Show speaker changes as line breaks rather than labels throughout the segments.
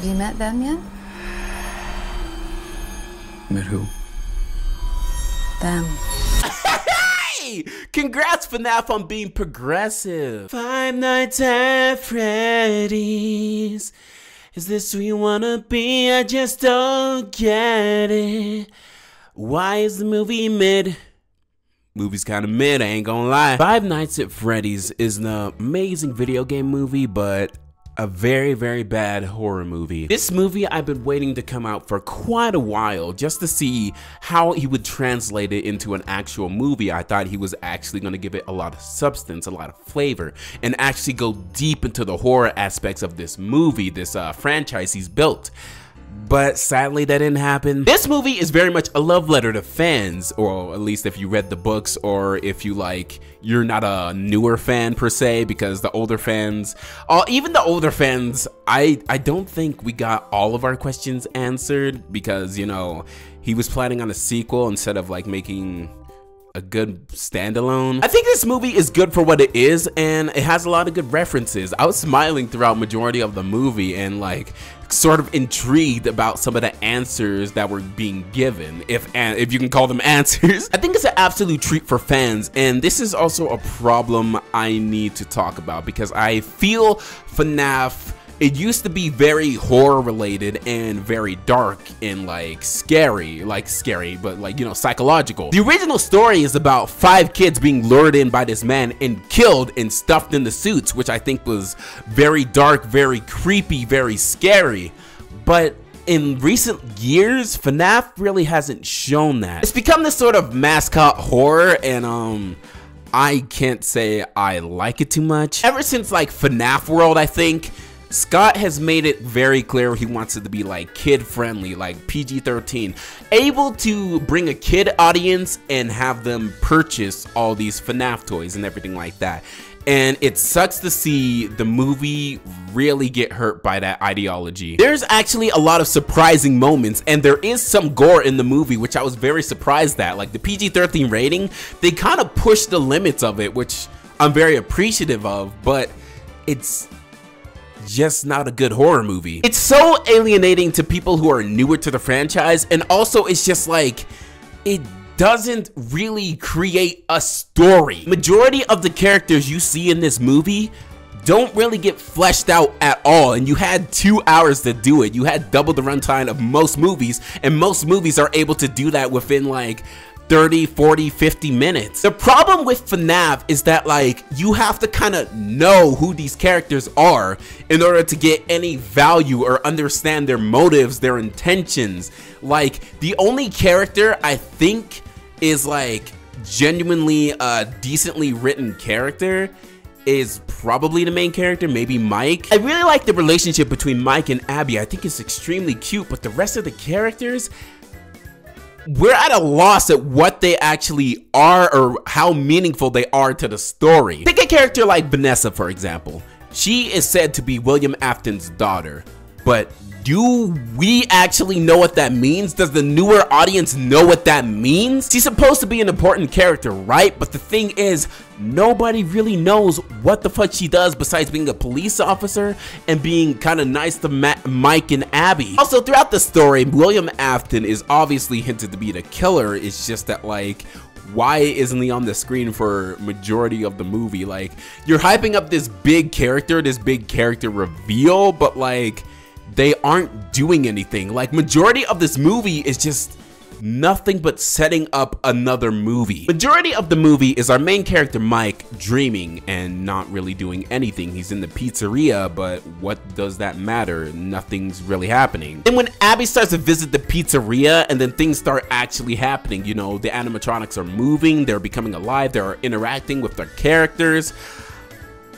Have you met them yet?
Met who?
Them.
Hey! Congrats, FNAF, on being progressive. Five Nights at Freddy's. Is this who you wanna be? I just don't get it. Why is the movie mid? Movie's kind of mid, I ain't gonna lie. Five Nights at Freddy's is an amazing video game movie, but a very, very bad horror movie. This movie I've been waiting to come out for quite a while just to see how he would translate it into an actual movie. I thought he was actually going to give it a lot of substance, a lot of flavor, and actually go deep into the horror aspects of this movie, this uh, franchise he's built but sadly that didn't happen. This movie is very much a love letter to fans, or at least if you read the books, or if you like, you're not a newer fan per se, because the older fans, uh, even the older fans, I, I don't think we got all of our questions answered, because, you know, he was planning on a sequel instead of like making a good standalone. I think this movie is good for what it is and it has a lot of good references. I was smiling throughout majority of the movie and like sort of intrigued about some of the answers that were being given, if and if you can call them answers. I think it's an absolute treat for fans, and this is also a problem I need to talk about because I feel FNAF it used to be very horror related and very dark and like scary, like scary, but like, you know, psychological. The original story is about five kids being lured in by this man and killed and stuffed in the suits, which I think was very dark, very creepy, very scary. But in recent years, FNAF really hasn't shown that. It's become this sort of mascot horror and um I can't say I like it too much. Ever since like FNAF World, I think, Scott has made it very clear he wants it to be like kid friendly, like PG 13, able to bring a kid audience and have them purchase all these FNAF toys and everything like that. And it sucks to see the movie really get hurt by that ideology. There's actually a lot of surprising moments, and there is some gore in the movie, which I was very surprised at. Like the PG 13 rating, they kind of push the limits of it, which I'm very appreciative of, but it's just not a good horror movie. It's so alienating to people who are newer to the franchise and also it's just like it doesn't really create a story. Majority of the characters you see in this movie don't really get fleshed out at all and you had two hours to do it you had double the runtime of most movies and most movies are able to do that within like 30, 40, 50 minutes. The problem with FNAF is that like you have to kind of know who these characters are in order to get any value or understand their motives, their intentions. Like the only character I think is like genuinely a decently written character is probably the main character, maybe Mike. I really like the relationship between Mike and Abby. I think it's extremely cute, but the rest of the characters, we're at a loss at what they actually are or how meaningful they are to the story. Take a character like Vanessa, for example. She is said to be William Afton's daughter, but do we actually know what that means? Does the newer audience know what that means? She's supposed to be an important character, right? But the thing is, nobody really knows what the fuck she does besides being a police officer and being kind of nice to Ma Mike and Abby. Also, throughout the story, William Afton is obviously hinted to be the killer. It's just that, like, why isn't he on the screen for majority of the movie? Like, you're hyping up this big character, this big character reveal, but like, they aren't doing anything. Like majority of this movie is just nothing but setting up another movie. Majority of the movie is our main character Mike dreaming and not really doing anything. He's in the pizzeria, but what does that matter? Nothing's really happening. And when Abby starts to visit the pizzeria and then things start actually happening, you know, the animatronics are moving, they're becoming alive, they're interacting with their characters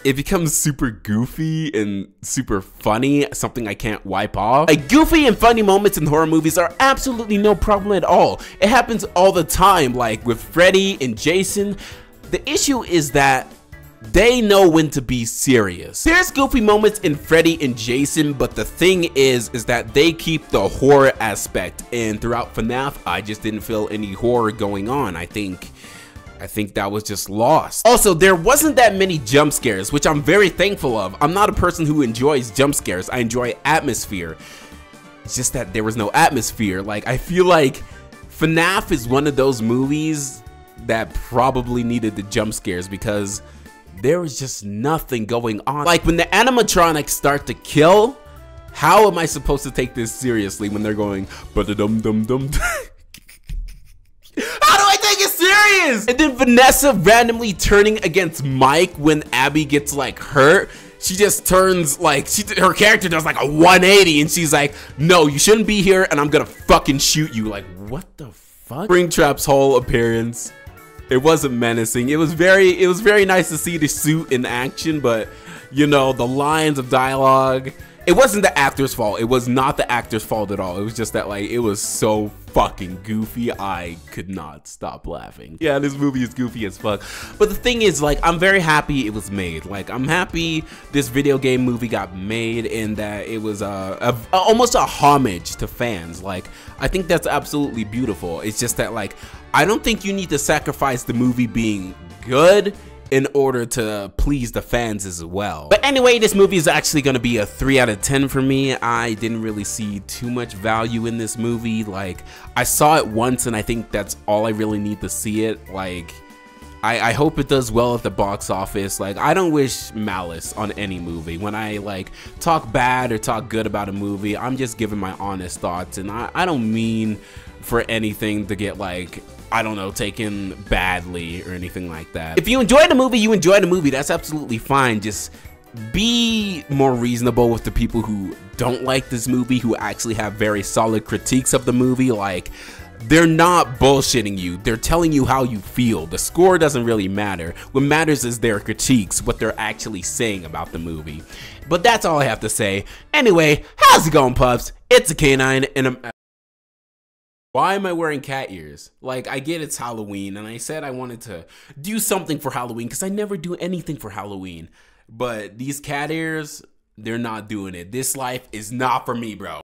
it becomes super goofy and super funny, something I can't wipe off. Like goofy and funny moments in horror movies are absolutely no problem at all. It happens all the time, like with Freddy and Jason. The issue is that they know when to be serious. There's goofy moments in Freddy and Jason, but the thing is, is that they keep the horror aspect, and throughout FNAF, I just didn't feel any horror going on. I think I think that was just lost. Also, there wasn't that many jump scares, which I'm very thankful of. I'm not a person who enjoys jump scares. I enjoy atmosphere. It's just that there was no atmosphere. Like, I feel like FNAF is one of those movies that probably needed the jump scares because there was just nothing going on. Like, when the animatronics start to kill, how am I supposed to take this seriously when they're going, but dum dum dum? How do I take it serious? And then Vanessa randomly turning against Mike when Abby gets like hurt. She just turns like she her character does like a 180 and she's like, "No, you shouldn't be here and I'm going to fucking shoot you." Like, what the fuck? Springtrap's whole appearance it wasn't menacing. It was very it was very nice to see the suit in action, but you know, the lines of dialogue it wasn't the actor's fault. It was not the actor's fault at all. It was just that like it was so fucking goofy. I could not stop laughing. Yeah, this movie is goofy as fuck. But the thing is like I'm very happy it was made. Like I'm happy this video game movie got made and that it was a, a, almost a homage to fans. Like I think that's absolutely beautiful. It's just that like I don't think you need to sacrifice the movie being good in order to please the fans as well. But anyway, this movie is actually going to be a 3 out of 10 for me. I didn't really see too much value in this movie. Like, I saw it once and I think that's all I really need to see it. Like, I, I, hope it does well at the box office. Like, I don't wish malice on any movie. When I, like, talk bad or talk good about a movie, I'm just giving my honest thoughts. And I, I don't mean for anything to get, like, I don't know, taken badly or anything like that. If you enjoyed the movie, you enjoyed the movie. That's absolutely fine. Just be more reasonable with the people who don't like this movie, who actually have very solid critiques of the movie. Like, they're not bullshitting you. They're telling you how you feel. The score doesn't really matter. What matters is their critiques, what they're actually saying about the movie. But that's all I have to say. Anyway, how's it going, pups? It's AK9, and I'm why am I wearing cat ears? Like, I get it's Halloween, and I said I wanted to do something for Halloween because I never do anything for Halloween. But these cat ears, they're not doing it. This life is not for me, bro.